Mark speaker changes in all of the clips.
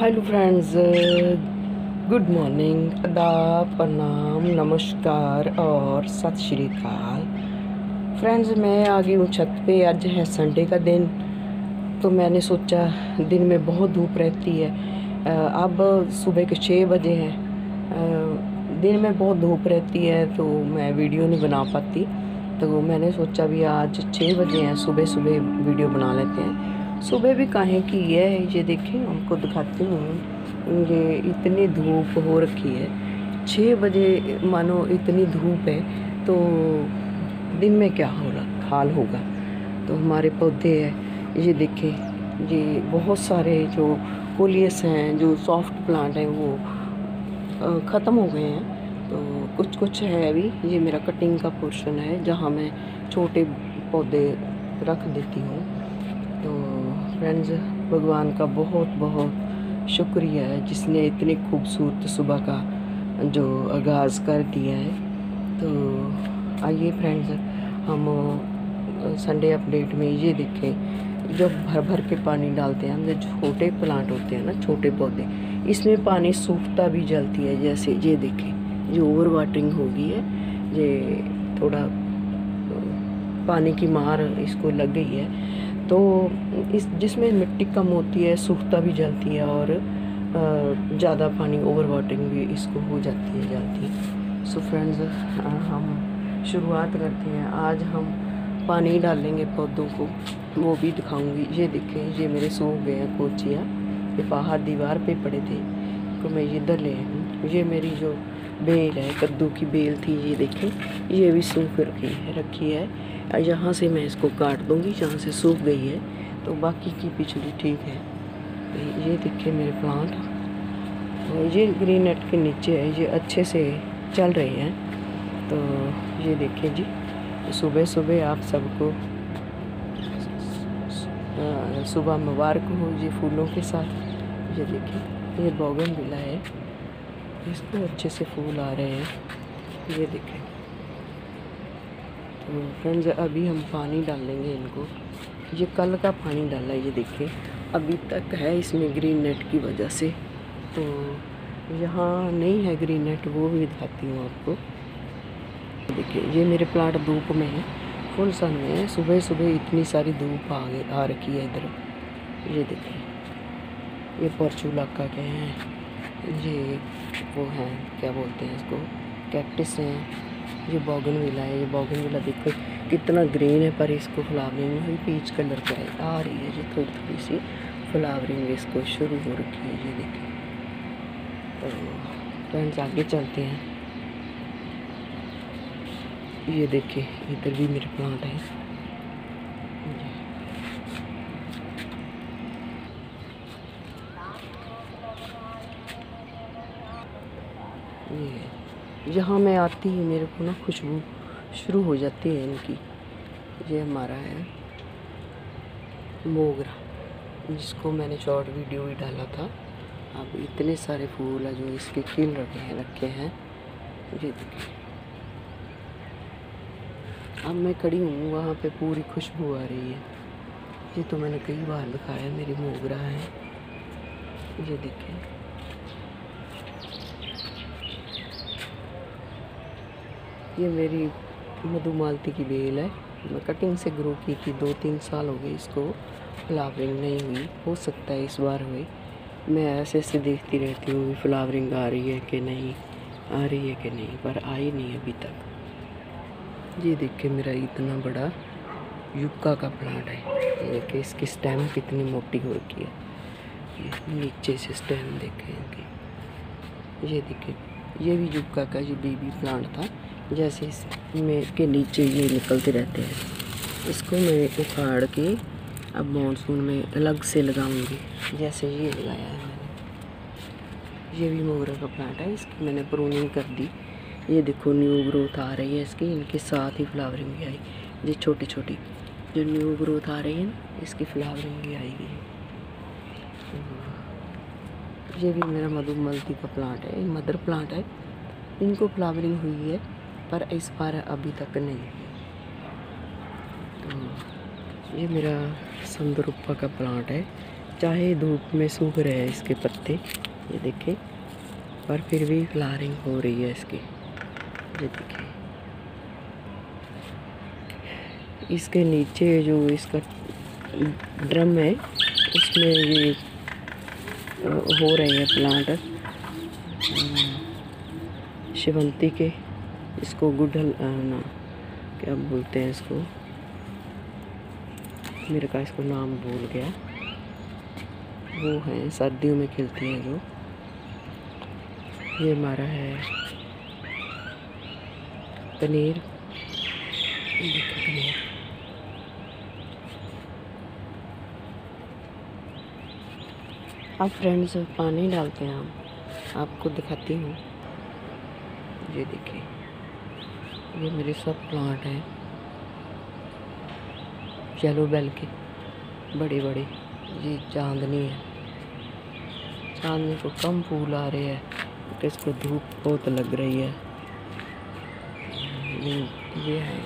Speaker 1: Hello friends good morning आदाब प्रणाम नमस्कार और सत श्री अकाल फ्रेंड्स मैं आ गई हूँ छत पे. आज है संडे का दिन तो मैंने सोचा दिन में बहुत धूप रहती है. अब सुबह के छः बजे हैं. दिन में बहुत धूप रहती है तो मैं वीडियो नहीं बना पाती. तो मैंने सोचा भी आज छः बजे हैं सुबह सुबह वीडियो बना लेते हैं. सुबह भी काहे की है, ये देखें आपको दिखाती हूँ। ये इतनी धूप हो रखी है। छः बजे, मानो इतनी धूप है तो दिन में क्या हो रहा, हाल होगा? तो हमारे पौधे हैं, ये देखें ये बहुत सारे जो कोलियस हैं, जो सॉफ्ट प्लांट हैं, वो ख़त्म हो गए हैं। तो कुछ कुछ है अभी, ये मेरा कटिंग का पोर्शन है, जहाँ मैं छोटे पौधे रख देती हूँ। फ्रेंड्स भगवान का बहुत बहुत शुक्रिया है जिसने इतनी खूबसूरत सुबह का जो आगाज़ कर दिया है। तो आइए फ्रेंड्स हम संडे अपडेट में ये देखें, जब भर भर के पानी डालते हैं, हम जो छोटे प्लांट होते हैं ना, छोटे पौधे, इसमें पानी सूखता भी जलती है, जैसे ये देखें जो ओवर वाटरिंग हो गई है, ये थोड़ा, पानी की मार इसको लग गई है। तो इस, जिसमें मिट्टी कम होती है, सूखता भी जलती है और ज़्यादा पानी ओवर वाटरिंग भी इसको हो जाती है जाती है। सो फ्रेंड्स हम शुरुआत करते हैं। आज हम पानी डालेंगे पौधों को। वो भी दिखाऊँगी। ये देखें, ये मेरे सूख गए हैं कोचियाँ। ये बाहर दीवार पे पड़े थे। तो मैं इधर ले आई ये मेरी जो बेल है, कद्दू की बेल थी ये देखें ये भी सूख रखी है रखी है। यहाँ से मैं इसको काट दूँगी, जहाँ से सूख गई है। तो बाकी की पिछली ठीक है। तो ये देखिए मेरे प्लांट। और ये ग्रीन नेट के नीचे है, ये अच्छे से चल रहे हैं। तो ये देखिए जी सुबह सुबह आप सबको सुबह मुबारक हो ये फूलों के साथ। ये देखिए, ये बोगन है। इसको अच्छे से फूल आ रहे हैं। ये देखें। तो फ्रेंड्स अभी हम पानी डाल लेंगे इनको। ये कल का पानी डाला, ये देखिए अभी तक है इसमें ग्रीन नेट की वजह से। तो यहाँ नहीं है ग्रीन नेट वो भी दिखाती हूँ आपको। देखिए, ये मेरे प्लाट धूप में है। फुल सन में है। सुबह सुबह इतनी सारी धूप आ गई, आ रखी है इधर। ये देखिए ये परचूला का क्या है? ये वो हैं, क्या बोलते हैं इसको कैक्टिस हैं, ये बॉगन विला है, ये बॉगन विला देखो, कितना ग्रीन है, पर इसको फ्लावरिंग हुई पीच कलर का है आ रही है ये थोड़ी थोड़ी सी फ्लावरिंग इसको शुरू हो रखी है ये देखिए। तो फ्रेंड्स, आगे चलते हैं। ये देखिए, इधर भी मेरे प्लांट है। जहाँ मैं आती ही मेरे को ना खुशबू शुरू हो जाती है इनकी। ये हमारा है मोगरा, जिसको मैंने शॉर्ट वीडियो भी डाला था। अब इतने सारे फूल है जो इसके खिल रखे हैं रखे हैं। ये अब मैं खड़ी हूँ, वहाँ पे पूरी खुशबू आ रही है। ये तो मैंने कई बार दिखाया, मेरी मोगरा है। ये देखिए। ये मेरी मधुमालती की बेल है। मैं कटिंग से ग्रो की थी दो तीन साल हो गए इसको। फ्लावरिंग नहीं हुई, हो सकता है इस बार हुई मैं ऐसे ऐसे देखती रहती हूँ फ्लावरिंग आ रही है कि नहीं, आ रही है कि नहीं, पर आई नहीं अभी तक। ये देख के मेरा इतना बड़ा युक्का का प्लांट है। कि इसकी स्टेम कितनी मोटी हो रखी है। ये नीचे से स्टेम देखें ये देखिए ये भी युक्का का ये बेबी प्लांट था जैसे इसमें के नीचे ये निकलते रहते हैं। इसको मैं उखाड़ के अब मानसून में अलग से लगाऊँगी, जैसे ये लगाया है मैंने। ये भी मोगरा का प्लांट है, इसकी मैंने प्रूनिंग कर दी। ये देखो न्यू ग्रोथ आ रही है इसकी, इनके साथ ही फ्लावरिंग भी आई ये छोटी छोटी जो न्यू ग्रोथ आ रही है ना, इसकी फ्लावरिंग भी आएगी। ये भी मेरा मधुमलती का प्लांट है मदर प्लांट है। इनको फ्लावरिंग हुई है। पर इस बार अभी तक नहीं तो ये मेरा संदरूपा का प्लांट है। चाहे धूप में सूख रहे हैं इसके पत्ते, ये देखें, पर फिर भी फ्लारिंग हो रही है इसकी। ये देखिए इसके नीचे जो इसका ड्रम है, उसमें ये हो रहे हैं प्लांट। शिवंती के इसको गुडल ना, क्या बोलते हैं इसको? मेरे का इसको नाम भूल गया। वो हैं, सर्दियों में खिलती हैं जो ये हमारा है पनीर। पनीर अब फ्रेंड्स पानी डालते हैं हम। आपको दिखाती हूँ। ये देखिए। ये मेरे सब प्लांट हैं। येलो बेल के। बड़े बड़े ये चांदनी है। चांदनी को कम फूल आ रहे हैं। क्योंकि इसको धूप बहुत लग रही है। ये है।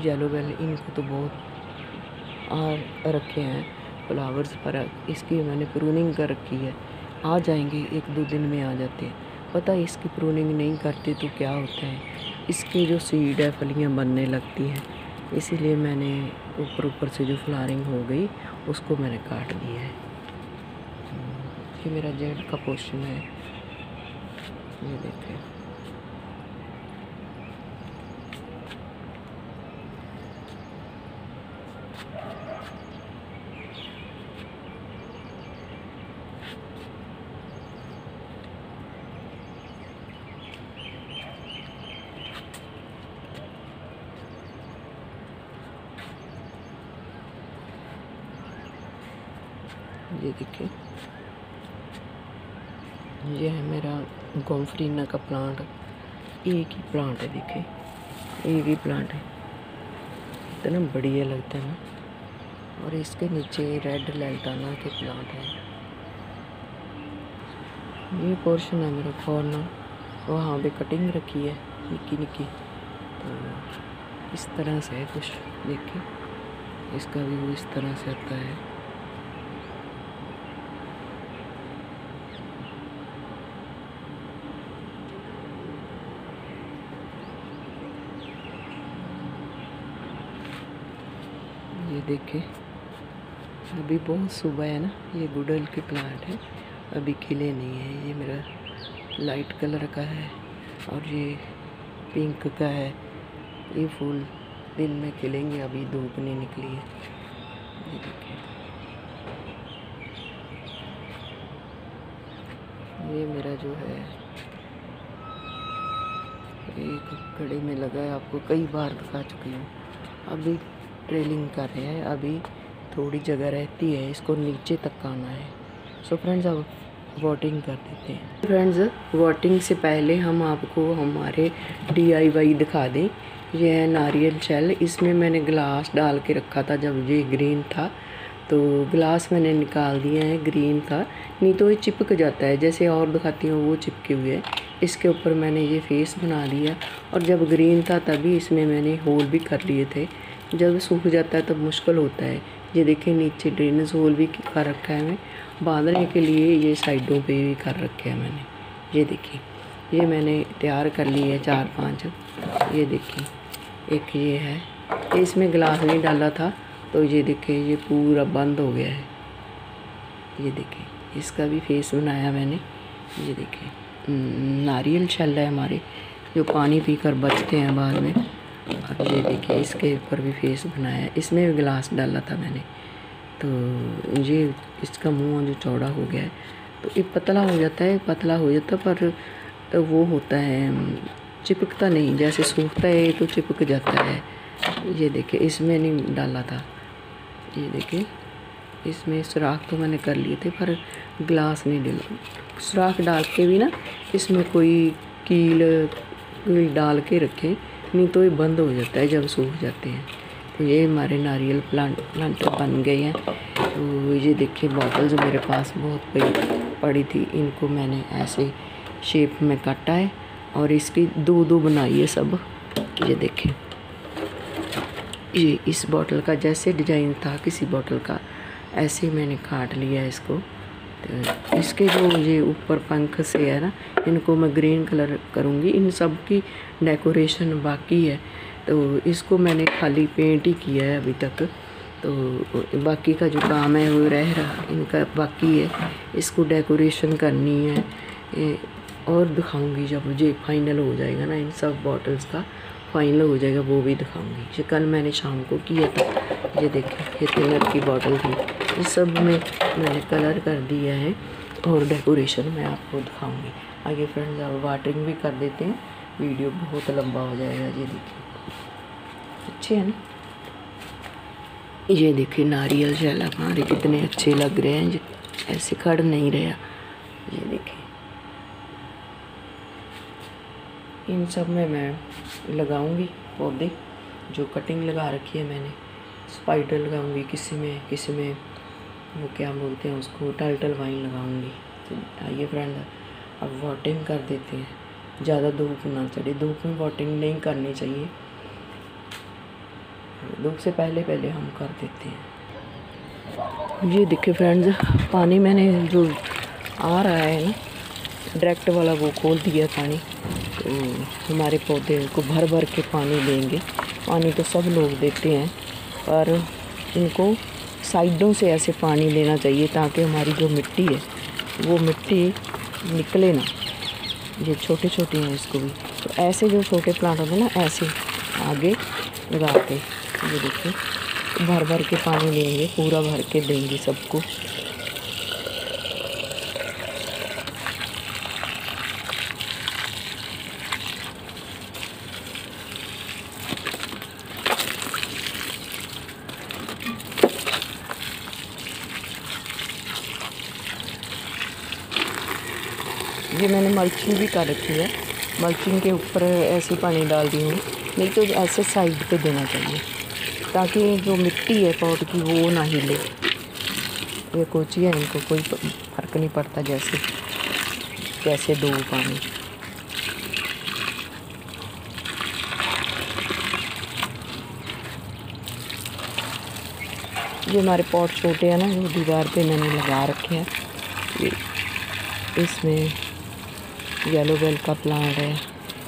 Speaker 1: येलो बेल इनको तो बहुत आ रखे हैं। फ्लावर्स पर। इसकी मैंने प्रूनिंग कर रखी है। आ जाएँगे, एक दो दिन में आ जाते हैं। पता है इसकी प्रूनिंग नहीं करते तो क्या होता है? इसके जो सीड है, फलियाँ बनने लगती हैं। इसीलिए मैंने ऊपर ऊपर से जो फ्लारिंग हो गई, उसको मैंने काट दिया है। ये मेरा जेड का पोर्शन है। ये देखें। देखिए। ये है मेरा गोमफ्रीना का प्लांट एक ही प्लांट है, देखिए। एक ही प्लांट है। इतना बढ़िया लगता है ना। और इसके नीचे रेड लेल्टाना के प्लांट है। ये पोर्शन है मेरा कॉर्नर वहाँ भी कटिंग रखी है निकी निकी तो इस तरह से है कुछ, देखिए। इसका व्यू इस तरह से आता है ये देखिए, अभी बहुत सुबह है ना, ये गुडल के प्लांट है, अभी खिले नहीं है, ये मेरा लाइट कलर का है और ये पिंक का है, ये फूल दिन में खिलेंगे, अभी धूप नहीं निकली है। ये देखिए। ये मेरा जो है, एक कड़े में लगा है, आपको कई बार दिखा चुकी हूँ। अभी ट्रेलिंग कर रहे हैं। अभी थोड़ी जगह रहती है, इसको नीचे तक आना है। सो फ्रेंड्स अब वोटिंग कर देते हैं। फ्रेंड्स वोटिंग से पहले हम आपको हमारे डीआईवाई दिखा दें। यह है नारियल शेल इसमें मैंने ग्लास डाल के रखा था जब ये ग्रीन था। तो ग्लास मैंने निकाल दिया है ग्रीन था। नहीं तो ये चिपक जाता है। जैसे और दिखाती हूँ, वो चिपके हुए है। इसके ऊपर मैंने ये फेस बना दिया। और जब ग्रीन था तभी इसमें मैंने होल भी कर लिए थे। जब सूख जाता है तब मुश्किल होता है। ये देखिए नीचे ड्रेनेज होल भी कर रखा है मैं बांधने के लिए ये साइडों पे भी कर रखे हैं मैंने। ये देखिए ये मैंने तैयार कर लिए है चार पाँच। ये देखिए एक ये है। इसमें गिलास नहीं डाला था तो ये देखिए ये पूरा बंद हो गया है। ये देखिए इसका भी फेस बनाया मैंने। ये देखिए हम्म, नारियल छल है हमारे जो पानी पीकर बचते हैं बाद में। अब ये देखिए, इसके ऊपर भी फेस बनाया इसमें भी गिलास डाला था मैंने। तो ये इसका मुँह जो चौड़ा हो गया है तो ये पतला हो जाता है, पतला हो जाता पर तो वो होता है चिपकता नहीं। जैसे सूखता है तो चिपक जाता है। ये देखिए, इसमें नहीं डाला था। ये देखिए, इसमें सुराख तो मैंने कर लिए थे, पर ग्लास नहीं डाला। सुराख डाल के भी ना, इसमें कोई कील कील डाल के रखें। नहीं तो ये बंद हो जाता है जब सूख जाते हैं। तो ये हमारे नारियल प्लांट, प्लांटर बन गए हैं। तो ये देखिए बॉटल्स मेरे पास बहुत पड़ी पड़ी थी। इनको मैंने ऐसे शेप में काटा है और इसकी दो दो बनाई है सब। ये देखें ये इस बॉटल का जैसे डिज़ाइन था, किसी बॉटल का, ऐसे मैंने काट लिया इसको। इसके जो ये ऊपर पंख से है ना, इनको मैं ग्रीन कलर करूँगी। इन सब की डेकोरेशन बाकी है। तो इसको मैंने खाली पेंट ही किया है अभी तक। तो बाकी का जो काम है वो रह रहा, इनका बाकी है। इसको डेकोरेशन करनी है। और दिखाऊँगी जब मुझे फाइनल हो जाएगा ना, इन सब बॉटल्स का फाइनल हो जाएगा, वो भी दिखाऊँगी। ये कल मैंने शाम को किया था। ये देखें ये थिनर की बॉटल थी। इस सब में मैंने कलर कर दिया है और डेकोरेशन मैं आपको दिखाऊँगी। आगे फ्रेंड्स, अब वाटरिंग भी कर देते हैं। वीडियो बहुत लंबा हो जाएगा, ये देखिए। अच्छे हैं ना? ये देखिए, नारियल शैला हमारे कितने अच्छे लग रहे हैं। ऐसे खड़ नहीं रहा। ये देखिए। इन सब में मैं लगाऊँगी पौधे, जो कटिंग लगा रखी है मैंने। स्पाइडर लगाऊँगी किसी में किसी में। वो क्या बोलते हैं उसको? टाइटल वाइन लगाऊँगी। तो आइए फ्रेंड अब वॉटिंग कर देते हैं। ज़्यादा धूप ना चढ़े। धूप में वॉटिंग नहीं करनी चाहिए। धूप से पहले पहले हम कर देते हैं। ये देखिए फ्रेंड्स पानी मैंने जो आ रहा है ना डायरेक्ट वाला वो खोल दिया पानी। तो हमारे पौधे को भर भर के पानी देंगे। पानी तो सब लोग देते हैं, पर इनको साइडों से ऐसे पानी लेना चाहिए ताकि हमारी जो मिट्टी है, वो मिट्टी निकले ना। ये छोटे छोटे हैं इसको भी। तो ऐसे जो छोटे प्लांट होते हैं ना, ऐसे आगे लगा के ये देखिए भर भर के पानी लेंगे, पूरा भर के देंगे सबको। ये मैंने मल्चिंग भी कर रखी है। मल्चिंग के ऊपर ऐसे पानी डाल दी हूँ। नहीं तो ऐसे साइड पे देना चाहिए, ताकि जो मिट्टी है पौध की, वो ना हिले। ये कोची है, इनको कोई फ़र्क नहीं पड़ता जैसे कैसे दो पानी। जो हमारे पॉट छोटे हैं ना, वो दीवार पे मैंने लगा रखे हैं। इसमें येलो बेल का प्लांट है।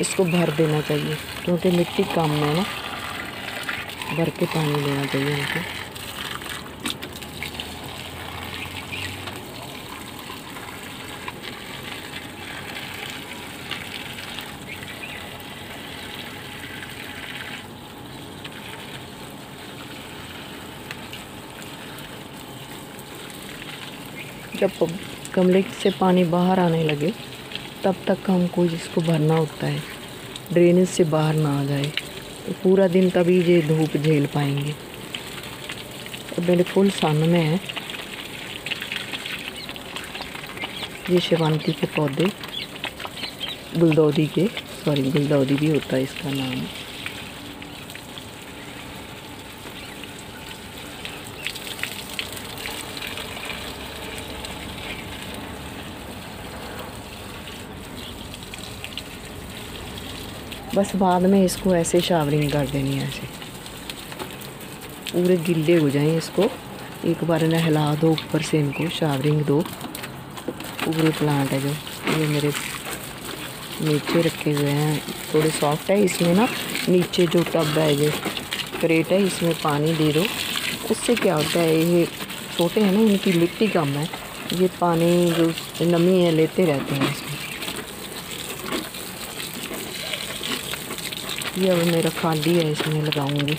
Speaker 1: इसको भर देना चाहिए, क्योंकि मिट्टी कम है ना। भर के पानी देना चाहिए इनको जब गमले से पानी बाहर आने लगे तब तक हमको इसको भरना होता है ड्रेनेज से बाहर ना आ जाए तो पूरा दिन तभी ये धूप झेल पाएँगे। तो फुल सन में है। ये शिवानती के पौधे, गुलदौदी के सॉरी गुलदौदी भी होता है इसका नाम। बस बाद में इसको ऐसे शावरिंग कर देनी है ऐसे। पूरे गिल्ले हो जाएँ इसको। एक बार ना हिला दो, ऊपर से इनको शावरिंग दो। पूरे प्लांट है जो। ये मेरे नीचे रखे हुए हैं। थोड़े सॉफ्ट है, इसमें ना नीचे जो टब है, ये क्रेट है, इसमें पानी दे दो। उससे क्या होता है, ये छोटे हैं ना, इनकी मिट्टी कम है। ये पानी जो नमी है, लेते रहते हैं इसमें। ये अब मेरा खाली है, इसमें लगाऊँगी।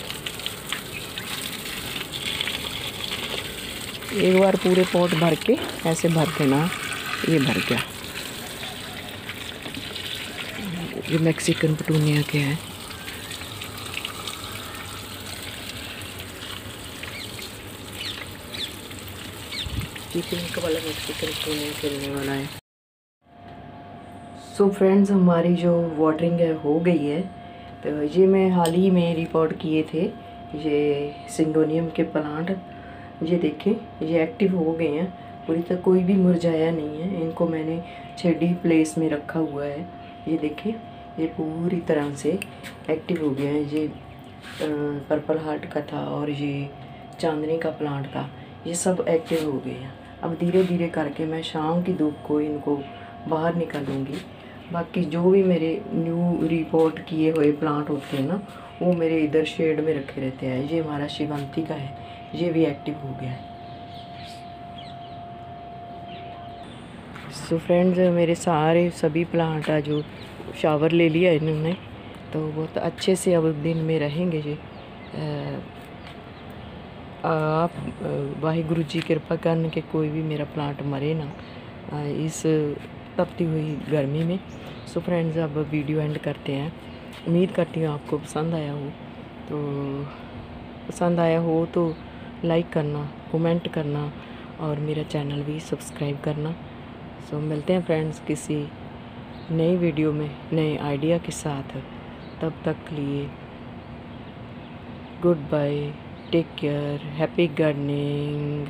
Speaker 1: एक बार पूरे पॉट भर के ऐसे भर के ना, ये भर गया। ये मैक्सिकन पटूनिया के हैं। वाला वाला है? सो so फ्रेंड्स हमारी जो वाटरिंग है, हो गई है। तो ये मैं हाल ही में रिकॉर्ड किए थे, ये सिंडोनियम के प्लांट ये देखें, ये एक्टिव हो गए हैं। पूरी तरह कोई भी मुरझाया नहीं है। इनको मैंने छेडी प्लेस में रखा हुआ है। ये देखें, ये पूरी तरह से एक्टिव हो गए हैं। ये पर्पल हार्ट का था और ये चांदनी का प्लांट था। ये सब एक्टिव हो गए हैं। अब धीरे धीरे करके मैं शाम की धूप को इनको बाहर निकालूँगी। बाकी जो भी मेरे न्यू रिपोर्ट किए हुए प्लांट होते हैं ना, वो मेरे इधर शेड में रखे रहते हैं। ये हमारा शिवंती का है। ये भी एक्टिव हो गया है। सो so फ्रेंड्स मेरे सारे, सभी प्लांट आज जो शावर ले लिया इन्होंने। तो बहुत अच्छे से अब दिन में रहेंगे जी आप वाहिगुरु जी, कृपा करने के कोई भी मेरा प्लांट मरे ना। इस तपती हुई गर्मी में। सो फ्रेंड्स अब वीडियो एंड करते हैं। उम्मीद करती हूँ आपको पसंद आया हो। तो पसंद आया हो तो लाइक करना कमेंट करना और मेरा चैनल भी सब्सक्राइब करना। सो मिलते हैं फ्रेंड्स किसी नई वीडियो में, नए आइडिया के साथ। तब तक लिए goodbye take care happy gardening